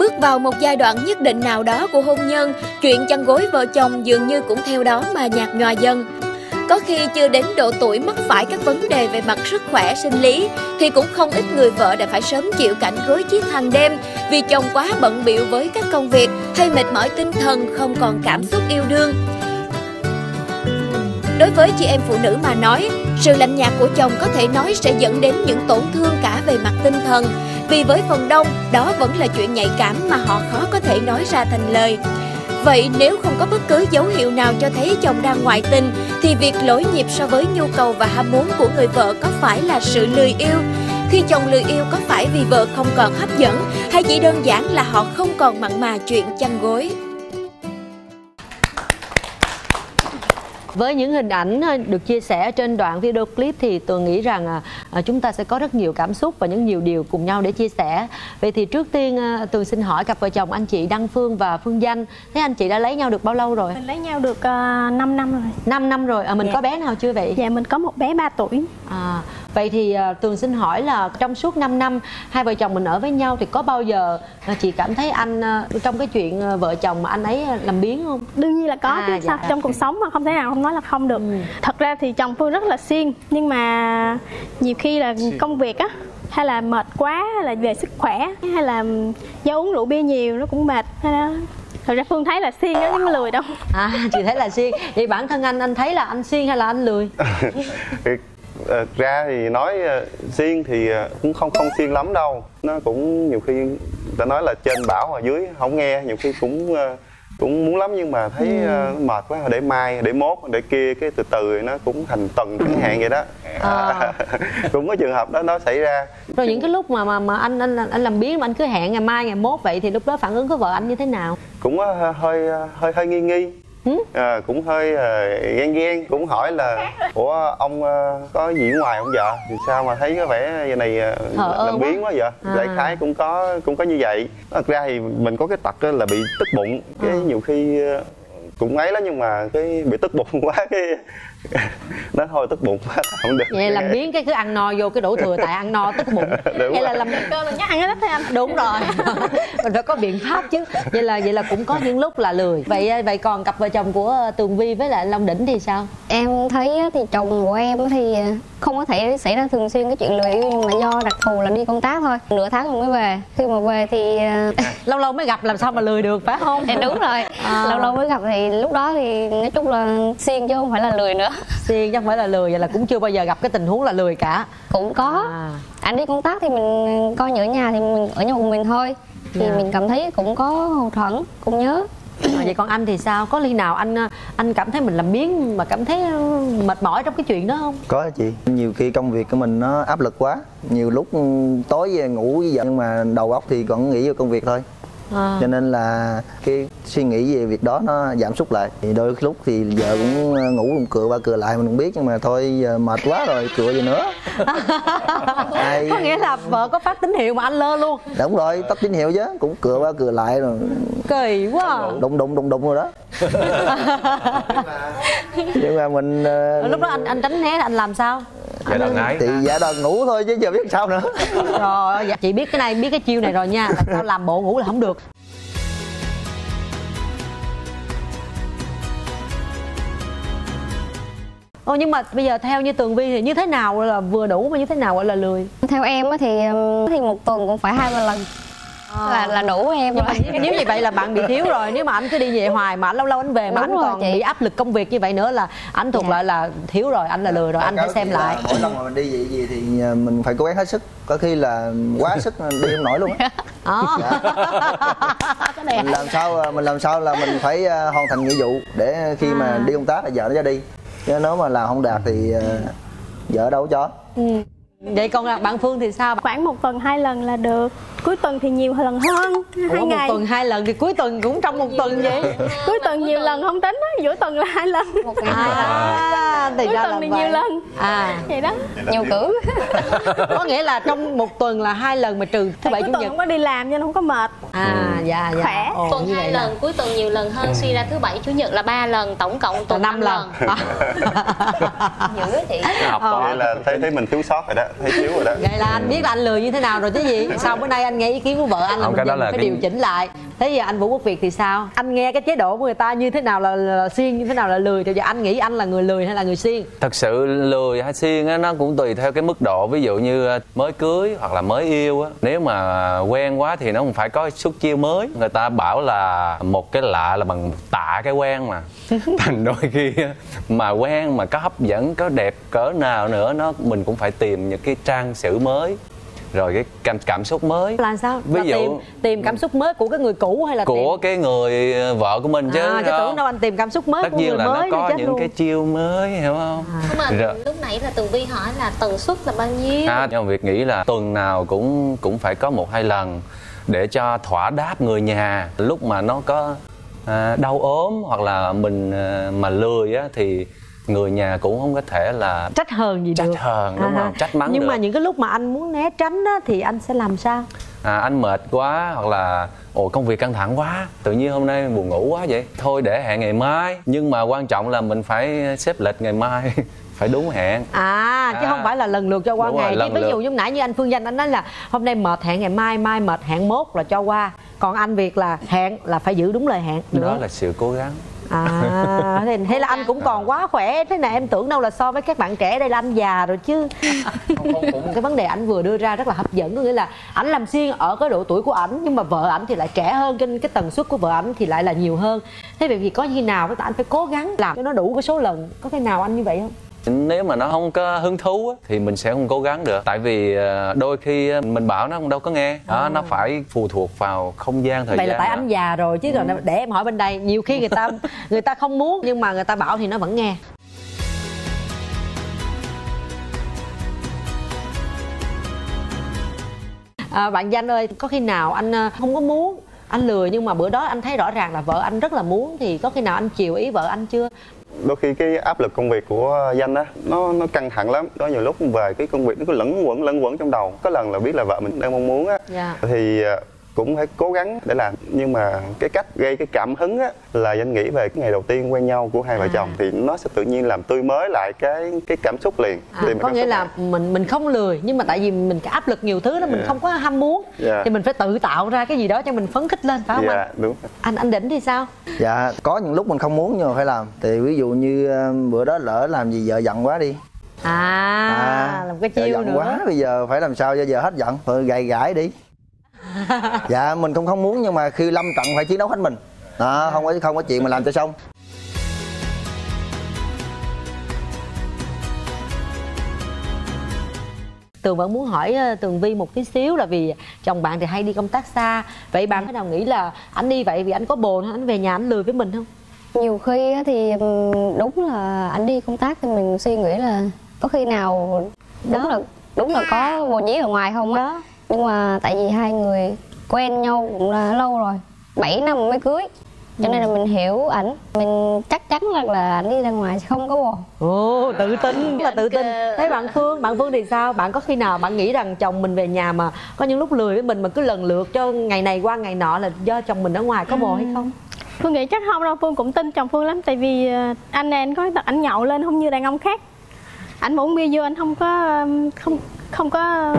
Bước vào một giai đoạn nhất định nào đó của hôn nhân, chuyện chăn gối vợ chồng dường như cũng theo đó mà nhạt nhòa dần. Có khi chưa đến độ tuổi mắc phải các vấn đề về mặt sức khỏe sinh lý thì cũng không ít người vợ đã phải sớm chịu cảnh gối chiếc hàng đêm vì chồng quá bận biệu với các công việc hay mệt mỏi tinh thần không còn cảm xúc yêu đương. Đối với chị em phụ nữ mà nói, sự lạnh nhạt của chồng có thể nói sẽ dẫn đến những tổn thương cả về mặt tinh thần, vì với phần đông đó vẫn là chuyện nhạy cảm mà họ khó có thể nói ra thành lời. Vậy nếu không có bất cứ dấu hiệu nào cho thấy chồng đang ngoại tình thì việc lỗi nhịp so với nhu cầu và ham muốn của người vợ có phải là sự lười yêu? Khi chồng lười yêu có phải vì vợ không còn hấp dẫn hay chỉ đơn giản là họ không còn mặn mà chuyện chăn gối? Với những hình ảnh ờ, được chia sẻ trên đoạn video clip thì tôi nghĩ rằng à, à, chúng ta sẽ có rất nhiều cảm xúc và những nhiều điều cùng nhau để chia sẻ. Vậy thì trước tiên tôi xin hỏi cặp vợ chồng anh chị Đăng Phương và Phương Danh thế anh chị đã lấy nhau được bao lâu rồi? Mình lấy nhau được uh, 5 năm rồi. 5 năm rồi. À, mình Dạ. có bé nào chưa vậy? Dạ mình có một bé 3 tuổi. À, vậy thì à, tường xin hỏi là trong suốt 5 năm hai vợ chồng mình ở với nhau thì có bao giờ à, chị cảm thấy anh à, trong cái chuyện vợ chồng mà anh ấy làm biếng không? Đương nhiên là có À, chứ dạ. sao trong cuộc sống mà không thể nào không nói là không được. Ừ. Thật ra thì chồng Phương rất là siêng Nhưng mà nhiều khi là công việc á hay là mệt quá hay là về sức khỏe hay là do uống rượu bia nhiều nó cũng mệt hay là thật ra phương thấy là siêng đó chứ không lười đâu. À chị thấy là siêng. Vậy bản thân anh anh thấy là anh siêng hay là anh lười ờ, ra thì nói ờ, xiên thì ờ, cũng không không xiên lắm đâu. Nó cũng nhiều khi ta nói là trên bảo mà dưới không nghe nhiều khi cũng ờ, cũng muốn lắm nhưng mà thấy ờ, mệt quá. Để mai để mốt để kia cái từ từ nó cũng thành tuần chẳng hạn vậy đó. À. cũng có trường hợp đó nó xảy ra. Rồi những cái lúc mà mà mà anh anh anh làm biếng mà anh cứ hẹn ngày mai ngày mốt vậy thì lúc đó phản ứng của vợ anh như thế nào? Cũng có hơi hơi hơi nghi nghi. Ừ? À, cũng hơi ờ, ghen ghen cũng hỏi là ủa ông ờ, có gì ở ngoài không vợ? Thì sao mà thấy có vẻ như này Thờ ơ làm biến quá vậy À. đại khái cũng có cũng có như vậy. Thật ra thì mình có cái tật là bị tức bụng. Cái Ừ. nhiều khi ờ, cũng ấy lắm nhưng mà cái bị tức bụng quá cái nó thôi tức bụng quá không được. Vậy làm biếng cái cứ ăn no vô cái đổ thừa tại ăn no tức bụng. Đúng hay là rồi. làm cơ mình nhắc ăn thôi anh. Đúng rồi. Mình phải có biện pháp chứ. Vậy là vậy là cũng có những lúc là lười. Vậy vậy còn cặp vợ chồng của tường vi với lại long đỉnh thì sao? Em thấy á, thì chồng của em thì không có thể xảy ra thường xuyên cái chuyện lười yêu nhưng mà do đặc thù là đi công tác thôi. Nửa tháng mới về. Khi mà về thì ờ, lâu lâu mới gặp làm sao mà lười được phải không? Thì đúng rồi. À. lâu lâu mới gặp thì lúc đó thì nói chung là siêng chứ không phải là lười nữa. Xiên chứ không phải là lười vậy là cũng chưa bao giờ gặp cái tình huống là lười cả. Cũng có. À. Anh đi công tác thì mình coi như ở nhà thì mình ở nhà một mình thôi. Thì Dạ. mình cảm thấy cũng có hậu thuẫn cũng nhớ À, vậy còn anh thì sao? Có ly nào anh anh cảm thấy mình làm biếng mà cảm thấy mệt mỏi trong cái chuyện đó không? Có chị. Nhiều khi công việc của mình nó áp lực quá. Nhiều lúc tối về ngủ với vợ nhưng mà đầu óc thì còn nghĩ vô công việc thôi à. cho nên là cái suy nghĩ về việc đó nó giảm sút lại. Thì đôi lúc thì vợ cũng ờ, ngủ cũng cựa qua cựa lại mình không biết nhưng mà thôi giờ mệt quá rồi cựa gì nữa. Ai- có nghĩa là vợ có phát tín hiệu mà anh lơ luôn. Đúng rồi tắt tín hiệu chứ cũng cựa qua cựa lại rồi. Kỳ quá. Đụng đụng đụng đụng rồi đó. Nhưng mà mình ờ, lúc đó anh anh tránh né anh làm sao dạ đợt nãy. thì giả đòn ngủ thôi chứ giờ biết sao nữa. Rồi dạ, chị biết cái này biết cái chiêu này rồi nha. Làm sao làm bộ ngủ là không được. Ồ nhưng mà bây giờ theo như Tường Vi thì như thế nào là vừa đủ mà như thế nào gọi là lười? theo em á thì thì một tuần cũng phải hai ba lần là là đủ em Nhưng rồi. mà nếu như vậy là bạn bị thiếu rồi. Nếu mà anh cứ đi về hoài mà lâu lâu anh về mà Đúng anh rồi còn chị. bị áp lực công việc như vậy nữa là anh thuộc Dạ. lại là thiếu rồi, anh là lười rồi, anh phải xem lại. mỗi lần mà mình đi vậy gì thì ờ, mình phải cố gắng hết sức. Có khi là quá sức đi không nổi luôn á. Đó. mình làm sao ờ, mình làm sao là mình phải ờ, hoàn thành nghĩa vụ để khi mà đi công tác là vợ nó cho đi. Chứ nếu mà làm không đạt thì ờ, vợ đâu có cho Vậy còn là bạn Phương thì sao? khoảng một tuần hai lần là được. Cuối tuần thì nhiều lần hơn Ủa, hai một ngày. tuần hai lần thì cuối tuần cũng trong một tuần vậy. Cuối tuần nhiều lần không tính á giữa tuần là hai lần. À, thì cuối tuần thì nhiều lần. À. Vậy đó. Nhiều cử. Có nghĩa là trong một tuần là hai lần mà trừ thứ bảy chủ nhật. không có đi làm cho nên không có mệt à dạ dạ. Khỏe. Ồ, tuần hai vậy là- lần cuối tuần nhiều lần hơn suy ra thứ bảy chủ nhật là ba lần tổng cộng là tuần năm lần. dữ chị học Ờ. là thấy thấy mình thiếu sót rồi đó thấy thiếu rồi đó. Vậy là anh biết là anh lười như thế nào rồi chứ gì? Sao bữa nay anh nghe ý kiến của vợ anh là Không, mình cái đó dần là phải cái- điều chỉnh lại? Thế giờ anh vũ quốc việt thì sao? Anh nghe cái chế độ của người ta như thế nào là, là siêng như thế nào là lười? Thì giờ anh nghĩ anh là người lười hay là người siêng? Thật sự lười hay siêng á nó cũng tùy theo cái mức độ. Ví dụ như ờ, mới cưới hoặc là mới yêu á nếu mà quen quá thì nó cũng phải có xuất chiêu mới. Người ta bảo là một cái lạ là bằng tạ cái quen mà. Thành đôi khi mà quen mà có hấp dẫn có đẹp cỡ nào nữa nó mình cũng phải tìm những cái trang sử mới rồi cái cảm, cảm xúc mới. Là sao? Ví là dụ tìm tìm cảm xúc mới của cái người cũ hay là của tìm cái người ờ, vợ của mình chứ à, chứ tưởng đâu anh tìm cảm xúc mới tất của nhiên người là nó mới có thì chết những luôn. cái chiêu mới hiểu không? Nhưng mà Rồi. lúc nãy là tường vi hỏi là tần suất là bao nhiêu? À, nhưng mà việc nghĩ là tuần nào cũng cũng phải có một hai lần để cho thỏa đáp người nhà. Lúc mà nó có à, đau ốm hoặc là mình à, mà lười á thì người nhà cũng không có thể là trách hờn gì trách được. hờn đúng À, không? Trách mắng nhưng được. mà những cái lúc mà anh muốn né tránh đó thì anh sẽ làm sao? À, anh mệt quá hoặc là ồ công việc căng thẳng quá tự nhiên hôm nay buồn ngủ quá vậy? Thôi để hẹn ngày mai nhưng mà quan trọng là mình phải xếp lịch ngày mai phải đúng hẹn. À chứ À. không phải là lần lượt cho qua Đúng rồi, ngày chứ lần ví dụ như nãy như anh phương danh anh nói là hôm nay mệt hẹn ngày mai mai mệt hẹn mốt là cho qua. Còn anh việc là hẹn là phải giữ đúng lời hẹn nữa đó là sự cố gắng. À thế, thế là anh cũng còn quá khỏe. Thế này em tưởng đâu là so với các bạn trẻ đây là anh già rồi chứ. Cái vấn đề anh vừa đưa ra rất là hấp dẫn. Có nghĩa là ảnh làm xuyên ở cái độ tuổi của ảnh nhưng mà vợ ảnh thì lại trẻ hơn nên cái tần suất của vợ ảnh thì lại là nhiều hơn. Thế vậy thì có khi nào với anh phải cố gắng làm cho nó đủ cái số lần. Có cái nào anh như vậy không nếu mà nó không có hứng thú á, thì mình sẽ không cố gắng được. Tại vì ờ, đôi khi ờ, mình bảo nó cũng đâu có nghe. Đó nó phải phụ thuộc vào không gian thời vậy là gian tại nữa. anh già rồi chứ còn để em hỏi bên đây nhiều khi người ta người ta không muốn nhưng mà người ta bảo thì nó vẫn nghe. À, bạn danh ơi có khi nào anh ờ, không có muốn anh lười nhưng mà bữa đó anh thấy rõ ràng là vợ anh rất là muốn thì có khi nào anh chiều ý vợ anh chưa đôi khi cái áp lực công việc của danh á nó nó căng thẳng lắm. Có nhiều lúc về cái công việc nó cứ lẫn quẩn lẫn quẩn trong đầu. Có lần là biết là vợ mình đang mong muốn á. Dạ. thì à, cũng phải cố gắng để làm. Nhưng mà cái cách gây cái cảm hứng á là danh nghĩ về cái ngày đầu tiên quen nhau của hai vợ À. chồng thì nó sẽ tự nhiên làm tươi mới lại cái cái cảm xúc liền À, có nghĩa là lại. mình mình không lười nhưng mà tại vì mình cái áp lực nhiều thứ đó mình Dạ. không có ham muốn Dạ. thì mình phải tự tạo ra cái gì đó cho mình phấn khích lên phải không anh? dạ đúng. Anh anh đỉnh thì sao? Dạ có những lúc mình không muốn nhưng mà phải làm. Thì ví dụ như ờ, bữa đó lỡ làm gì vợ giận quá đi. À, làm cái chiêu giận nữa. quá bây giờ phải làm sao cho giờ hết giận? Thôi gầy gãi đi dạ mình cũng không muốn nhưng mà khi lâm trận phải chiến đấu hết mình. Đó không có không có chuyện mà làm cho xong. Tường vẫn muốn hỏi ờ, Tường Vi một tí xíu là vì chồng bạn thì hay đi công tác xa. Vậy bạn có nào nghĩ là anh đi vậy vì anh có bồn anh về nhà anh lười với mình không? nhiều khi á thì đúng là anh đi công tác thì mình suy nghĩ là có khi nào đúng là đúng là có bồ nhí ở ngoài không á. Đó nhưng mà tại vì hai người quen nhau cũng là lâu rồi 7 năm mới cưới. Cho nên là mình hiểu ảnh mình chắc chắn là là ảnh đi ra ngoài sẽ không có bồ Ồ, tự tin, rất là tự tin. Thế bạn Phương, bạn Phương thì sao? Bạn có khi nào bạn nghĩ rằng chồng mình về nhà mà có những lúc lười với mình mà cứ lần lượt cho ngày này qua ngày nọ là do chồng mình ở ngoài có bồ hay không? Phương nghĩ chắc không đâu Phương cũng tin chồng Phương lắm. Tại vì ờ, anh này anh có tật ảnh nhậu lên không như đàn ông khác. Ảnh mà uống bia vô anh không có không không có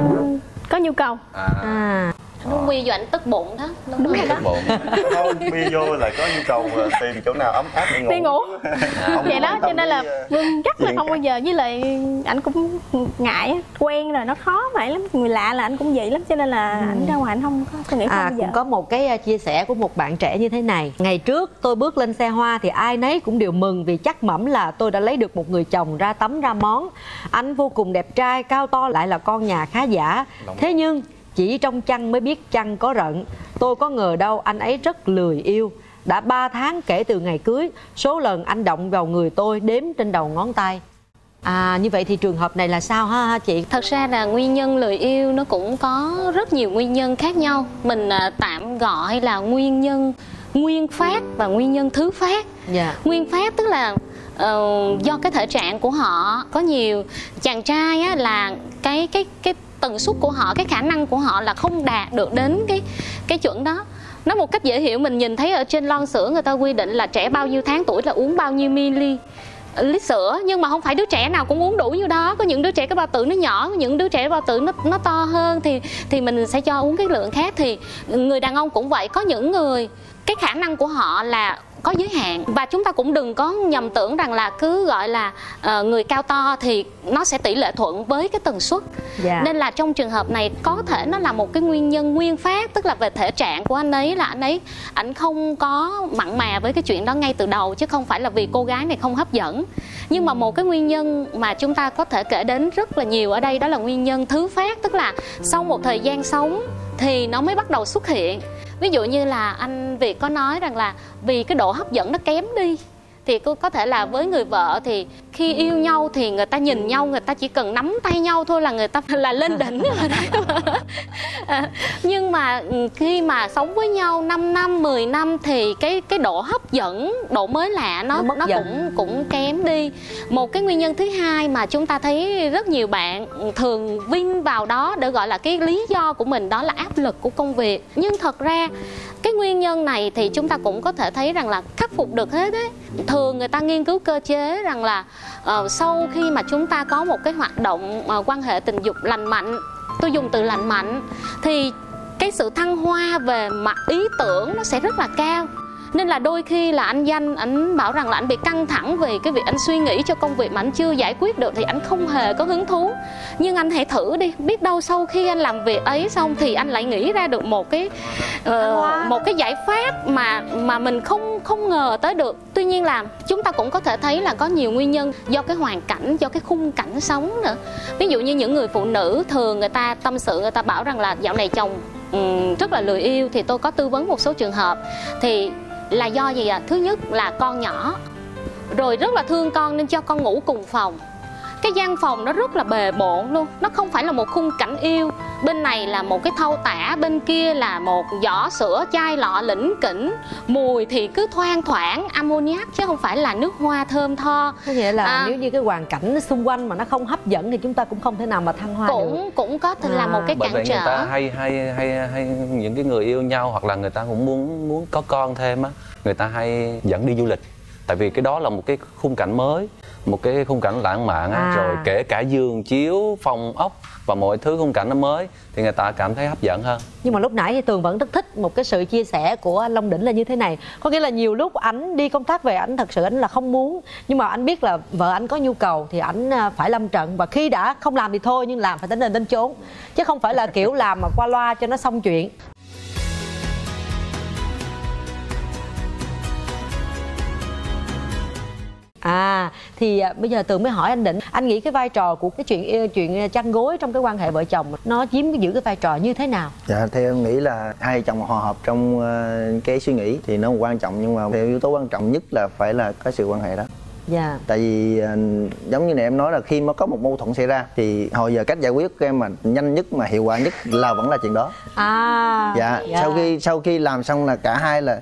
có nhu cầu. À, Đúng bia vô ảnh tức bụng đó. Đúng, rồi đó. bụng. Không bia vô là có nhu cầu ờ, tìm chỗ nào ấm áp để ngủ. Đi ngủ. Không vậy đó cho nên là ờ, Phương chắc là không bao giờ với lại ảnh cũng ngại quen rồi nó khó vậy lắm. Người lạ là anh cũng vậy lắm cho nên là ảnh ra ngoài anh không có tôi nghĩ không à bao giờ. cũng có một cái à, chia sẻ của một bạn trẻ như thế này. Ngày trước tôi bước lên xe hoa thì ai nấy cũng đều mừng Vì chắc mẩm là tôi đã lấy được một người chồng ra tấm ra món. Anh vô cùng đẹp trai, cao to lại là con nhà khá giả. Thế nhưng chỉ trong chăn mới biết chăn có rận. Tôi có ngờ đâu anh ấy rất lười yêu. Đã 3 tháng kể từ ngày cưới Số lần anh động vào người tôi đếm trên đầu ngón tay. À như vậy thì trường hợp này là sao ha, ha chị? Thật ra là nguyên nhân lười yêu nó cũng có rất nhiều nguyên nhân khác nhau. Mình à, tạm gọi là nguyên nhân nguyên phát và nguyên nhân thứ phát. Dạ. Nguyên phát tức là ờ, do cái thể trạng của họ có nhiều. Chàng trai á, là cái cái cái tần suất của họ, cái khả năng của họ là không đạt được đến cái cái chuẩn đó. Nói một cách dễ hiểu, mình nhìn thấy ở trên lon sữa người ta quy định là trẻ bao nhiêu tháng tuổi là uống bao nhiêu mili ờ, lít sữa. Nhưng mà không phải đứa trẻ nào cũng uống đủ như đó. Có những đứa trẻ cái bao tử nó nhỏ, có những đứa trẻ bao tử nó nó to hơn thì thì mình sẽ cho uống cái lượng khác. Thì người đàn ông cũng vậy, có những người, cái khả năng của họ là có giới hạn. Và chúng ta cũng đừng có nhầm tưởng rằng là cứ gọi là uh, người cao to thì nó sẽ tỷ lệ thuận với cái tần suất. Dạ. nên là trong trường hợp này có thể nó là một cái nguyên nhân nguyên phát tức là về thể trạng của anh ấy là anh ấy ảnh không có mặn mà với cái chuyện đó ngay từ đầu chứ không phải là vì cô gái này không hấp dẫn. Nhưng mà một cái nguyên nhân mà chúng ta có thể kể đến rất là nhiều ở đây đó là nguyên nhân thứ phát tức là sau một thời gian sống thì nó mới bắt đầu xuất hiện. Ví dụ như là anh Việt có nói rằng là vì cái độ hấp dẫn nó kém đi thì cô có thể là với người vợ thì khi yêu nhau thì người ta nhìn nhau người ta chỉ cần nắm tay nhau thôi là người ta là lên đỉnh rồi đấy À, nhưng mà ừ, khi mà sống với nhau 5 năm 10 năm thì cái cái độ hấp dẫn độ mới lạ nó Nó nó cũng cũng kém đi. Một cái nguyên nhân thứ hai mà chúng ta thấy rất nhiều bạn thường vin vào đó để gọi là cái lý do của mình đó là áp lực của công việc. Nhưng thật ra cái nguyên nhân này thì chúng ta cũng có thể thấy rằng là khắc phục được hết đấy thường người ta nghiên cứu cơ chế rằng là uh, sau khi mà chúng ta có một cái hoạt động uh, quan hệ tình dục lành mạnh tôi dùng từ lành mạnh thì cái sự thăng hoa về mặt ý tưởng nó sẽ rất là cao nên là đôi khi là anh danh anh bảo rằng là anh bị căng thẳng vì cái việc anh suy nghĩ cho công việc mà anh chưa giải quyết được thì anh không hề có hứng thú. Nhưng anh hãy thử đi biết đâu sau khi anh làm việc ấy xong thì anh lại nghĩ ra được một cái ờ, một cái giải pháp mà mà mình không không ngờ tới được. Tuy nhiên là chúng ta cũng có thể thấy là có nhiều nguyên nhân do cái hoàn cảnh do cái khung cảnh sống nữa. Ví dụ như những người phụ nữ thường người ta tâm sự người ta bảo rằng là dạo này chồng ừm, rất là lười yêu thì tôi có tư vấn một số trường hợp. Thì là do gì ạ? Thứ nhất là con nhỏ. Rồi rất là thương con nên cho con ngủ cùng phòng. Cái gian phòng nó rất là bề bộn luôn. Nó không phải là một khung cảnh yêu bên này là một cái thau tả bên kia là một giỏ sữa chai lọ lĩnh kỉnh. Mùi thì cứ thoang thoảng ammoniac chứ không phải là nước hoa thơm tho. Có nghĩa là À. nếu như cái hoàn cảnh xung quanh mà nó không hấp dẫn thì chúng ta cũng không thể nào mà thăng hoa được. cũng cũng có thể là À. một cái bởi cản vậy người ta trở hay hay hay hay những cái người yêu nhau hoặc là người ta cũng muốn muốn có con thêm á người ta hay dẫn đi du lịch. Tại vì cái đó là một cái khung cảnh mới một cái khung cảnh lãng mạn À. rồi kể cả giường chiếu phòng ốc và mọi thứ khung cảnh nó mới thì người ta cảm thấy hấp dẫn hơn. Nhưng mà lúc nãy thì tường vẫn rất thích một cái sự chia sẻ của anh long đỉnh là như thế này. Có nghĩa là nhiều lúc ảnh đi công tác về ảnh thật sự ảnh là không muốn nhưng mà anh biết là vợ anh có nhu cầu thì ảnh à, phải lâm trận và khi đã không làm thì thôi nhưng làm phải tính lên đến chốn. Chứ không phải là kiểu làm mà qua loa cho nó xong chuyện À thì à, bây giờ Tường mới hỏi anh Định Anh nghĩ cái vai trò của cái chuyện yêu- chuyện chăn gối trong cái quan hệ vợ chồng Nó chiếm giữ cái vai trò như thế nào? Dạ, theo em nghĩ là hai chồng hòa hợp trong ờ, cái suy nghĩ thì nó quan trọng nhưng mà theo yếu tố quan trọng nhất là phải là có sự quan hệ đó. Dạ Tại vì ờ, giống như này em nói là khi mà có một mâu thuẫn xảy ra thì hồi giờ cách giải quyết của em mà nhanh nhất mà hiệu quả nhất là vẫn là chuyện đó. À Dạ, sau khi sau khi làm xong là cả hai là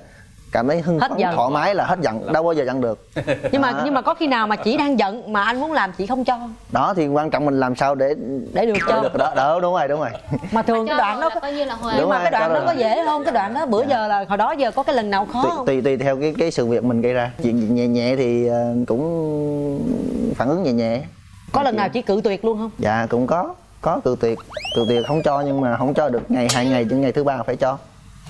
cảm thấy hưng Hết phấn giận. thoải mái là hết giận, đâu bao giờ giận được. nhưng mà nhưng mà có khi nào mà chị đang giận mà anh muốn làm chị không cho? Đó thì quan trọng mình làm sao để để được cho. Được đó, đó đúng rồi, đúng rồi. mà thường cái đoạn đó coi như là Đúng nhưng mà cái đoạn đó có dễ không? Cái đoạn đó bữa giờ là hồi đó giờ có cái lần nào khó tùy, không? tùy tùy theo cái cái sự việc mình gây ra. Chuyện nhẹ nhẹ thì ờ, cũng phản ứng nhẹ nhẹ. Có lần nào chị cự tuyệt luôn không? Dạ cũng có. Có cự tuyệt. Cự tuyệt không cho nhưng mà không cho được. Ngày hai ngày đến ngày thứ ba phải cho.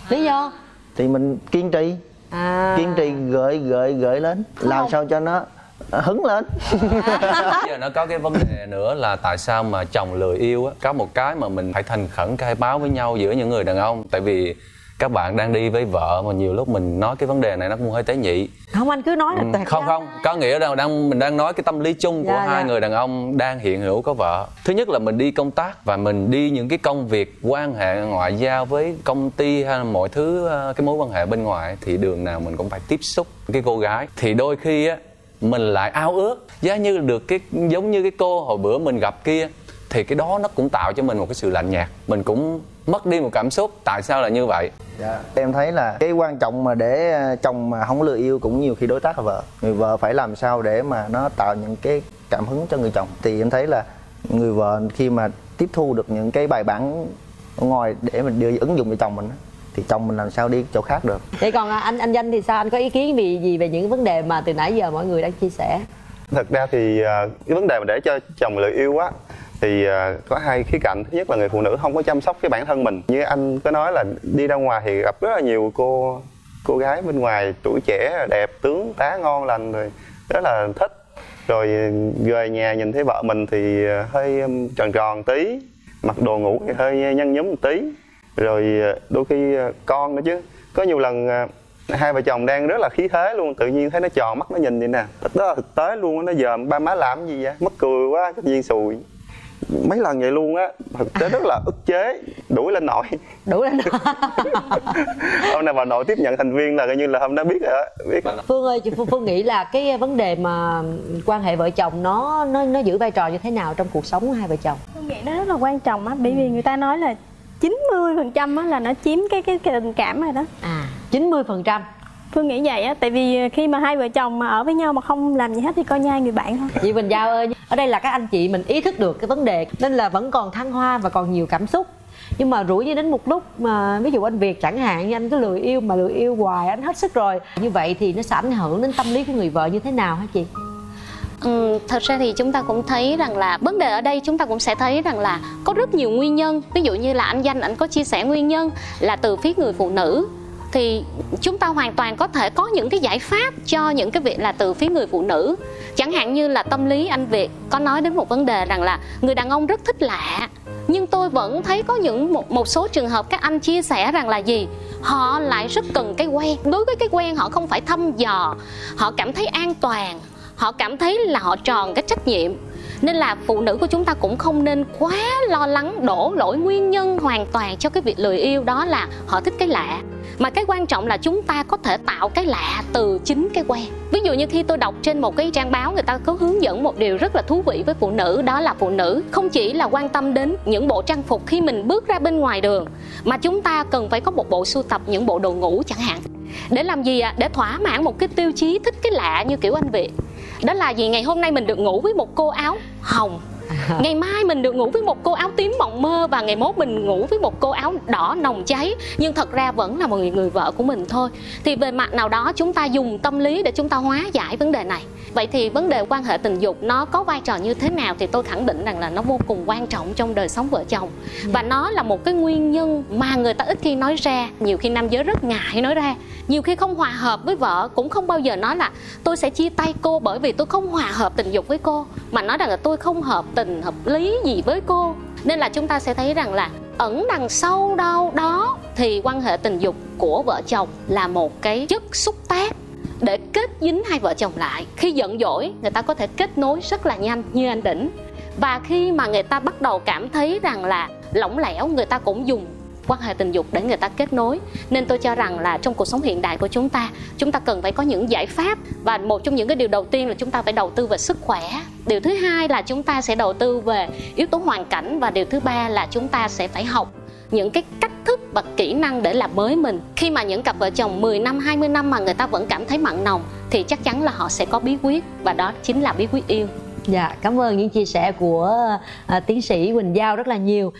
Lý do? Thì mình kiên trì à. Kiên trì gợi gợi gợi lên. Làm sao cho nó hứng lên. Bây giờ nó có cái vấn đề nữa là tại sao mà chồng lười yêu á? Có một cái mà mình phải thành khẩn khai báo với nhau giữa những người đàn ông. Tại vì các bạn đang đi với vợ mà nhiều lúc mình nói cái vấn đề này nó cũng hơi tế nhị. Không anh cứ nói là Ừ, tuyệt không ra. không có nghĩa là đang mình đang nói cái tâm lý chung của Dạ, hai dạ. người đàn ông đang hiện hữu có vợ. Thứ nhất là mình đi công tác và mình đi những cái công việc quan hệ ngoại giao với công ty hay là mọi thứ ờ, cái mối quan hệ bên ngoài thì đường nào mình cũng phải tiếp xúc với cái cô gái. Thì đôi khi á mình lại ao ước. Giá như được cái giống như cái cô hồi bữa mình gặp kia thì cái đó nó cũng tạo cho mình một cái sự lạnh nhạt. Mình cũng mất đi một cảm xúc tại sao là như vậy? Dạ. em thấy là cái quan trọng mà để ờ, chồng mà không lừa yêu cũng nhiều khi đối tác là vợ. Người vợ phải làm sao để mà nó tạo những cái cảm hứng cho người chồng. Thì em thấy là người vợ khi mà tiếp thu được những cái bài bản ngoài để mình đưa ứng dụng cho chồng mình á, thì chồng mình làm sao đi chỗ khác được. Vậy còn à, anh anh danh thì sao? Anh có ý kiến gì gì về những vấn đề mà từ nãy giờ mọi người đang chia sẻ? Thật ra thì à, cái vấn đề mà để cho chồng lời yêu á thì à, có hai khía cạnh. Thứ nhất là người phụ nữ không có chăm sóc cái bản thân mình. Như anh có nói là đi ra ngoài thì gặp rất là nhiều cô cô gái bên ngoài, tuổi trẻ, đẹp, tướng, tá, ngon lành, rồi rất là thích. Rồi về nhà nhìn thấy vợ mình thì à, hơi tròn tròn tí, mặc đồ ngủ thì hơi nhăn nhúm một tí. Rồi à, đôi khi con nữa chứ. Có nhiều lần hai vợ chồng đang rất là khí thế luôn, tự nhiên thấy nó tròn mắt, nó nhìn vậy nè. Đó là thực tế luôn nó dòm ba má làm gì vậy? Mắc cười quá cái viên sùi mấy lần vậy luôn á. Thực tế rất là ức chế đuổi lên nội. Đủ lên hôm nay bà nội tiếp nhận thành viên là coi như là hôm đó biết rồi đó biết. Phương ơi chị phương, phương nghĩ là cái vấn đề mà quan hệ vợ chồng nó nó nó giữ vai trò như thế nào trong cuộc sống của hai vợ chồng? Tôi nghĩ nó rất là quan trọng á bởi vì người ta nói là 90% phần trăm là nó chiếm cái, cái cái tình cảm rồi đó. À 90 phần trăm Phương nghĩ vậy á tại vì khi mà hai vợ chồng mà ở với nhau mà không làm gì hết thì coi như hai người bạn thôi. Chị Bình Giao ơi ở đây là các anh chị mình ý thức được cái vấn đề nên là vẫn còn thăng hoa và còn nhiều cảm xúc. Nhưng mà rủi như đến một lúc mà ví dụ anh Việt chẳng hạn như anh cứ lười yêu mà lười yêu hoài anh hết sức rồi. Như vậy thì nó sẽ ảnh hưởng đến tâm lý của người vợ như thế nào hả chị? Ừ, thật ra thì chúng ta cũng thấy rằng là vấn đề ở đây chúng ta cũng sẽ thấy rằng là có rất nhiều nguyên nhân. Ví dụ như là anh danh anh có chia sẻ nguyên nhân là từ phía người phụ nữ thì chúng ta hoàn toàn có thể có những cái giải pháp cho những cái việc là từ phía người phụ nữ. Chẳng hạn như là tâm lý anh Việt có nói đến một vấn đề rằng là người đàn ông rất thích lạ, nhưng tôi vẫn thấy có những một một số trường hợp các anh chia sẻ rằng là gì? Họ lại rất cần cái quen, đối với cái quen họ không phải thăm dò, họ cảm thấy an toàn, họ cảm thấy là họ tròn cái trách nhiệm nên là phụ nữ của chúng ta cũng không nên quá lo lắng, đổ lỗi nguyên nhân hoàn toàn cho cái việc lười yêu, đó là họ thích cái lạ. Mà cái quan trọng là chúng ta có thể tạo cái lạ từ chính cái quen. Ví dụ như khi tôi đọc trên một cái trang báo, người ta có hướng dẫn một điều rất là thú vị với phụ nữ, đó là phụ nữ không chỉ là quan tâm đến những bộ trang phục khi mình bước ra bên ngoài đường, mà chúng ta cần phải có một bộ sưu tập những bộ đồ ngủ chẳng hạn. Để làm gì ạ? Để thỏa mãn một cái tiêu chí thích cái lạ như kiểu anh việt đó là gì ngày hôm nay mình được ngủ với một cô áo hồng. ngày mai mình được ngủ với một cô áo tím mộng mơ và ngày mốt mình ngủ với một cô áo đỏ nồng cháy. Nhưng thật ra vẫn là một người người vợ của mình thôi. Thì về mặt nào đó chúng ta dùng tâm lý để chúng ta hóa giải vấn đề này. Vậy thì vấn đề quan hệ tình dục nó có vai trò như thế nào thì tôi khẳng định rằng là nó vô cùng quan trọng trong đời sống vợ chồng. Và nó là một cái nguyên nhân mà người ta ít khi nói ra nhiều khi nam giới rất ngại nói ra. Nhiều khi không hòa hợp với vợ cũng không bao giờ nói là tôi sẽ chia tay cô bởi vì tôi không hòa hợp tình dục với cô mà nói rằng là tôi không hợp tình hợp lý gì với cô. Nên là chúng ta sẽ thấy rằng là ẩn đằng sau đâu đó thì quan hệ tình dục của vợ chồng là một cái chất xúc tác. Để kết dính hai vợ chồng lại, khi giận dỗi, người ta có thể kết nối rất là nhanh như anh đỉnh. Và khi mà người ta bắt đầu cảm thấy rằng là lỏng lẻo, người ta cũng dùng quan hệ tình dục để người ta kết nối. Nên tôi cho rằng là trong cuộc sống hiện đại của chúng ta chúng ta cần phải có những giải pháp. Và một trong những cái điều đầu tiên là chúng ta phải đầu tư về sức khỏe. Điều thứ hai là chúng ta sẽ đầu tư về yếu tố hoàn cảnh. Và điều thứ ba là chúng ta sẽ phải học những cái cách thức và kỹ năng để làm mới mình. Khi mà những cặp vợ chồng 10 năm 20 năm mà người ta vẫn cảm thấy mặn nồng thì chắc chắn là họ sẽ có bí quyết. Và đó chính là bí quyết yêu. Dạ cảm ơn những chia sẻ của à, tiến sĩ Quỳnh Giao rất là nhiều.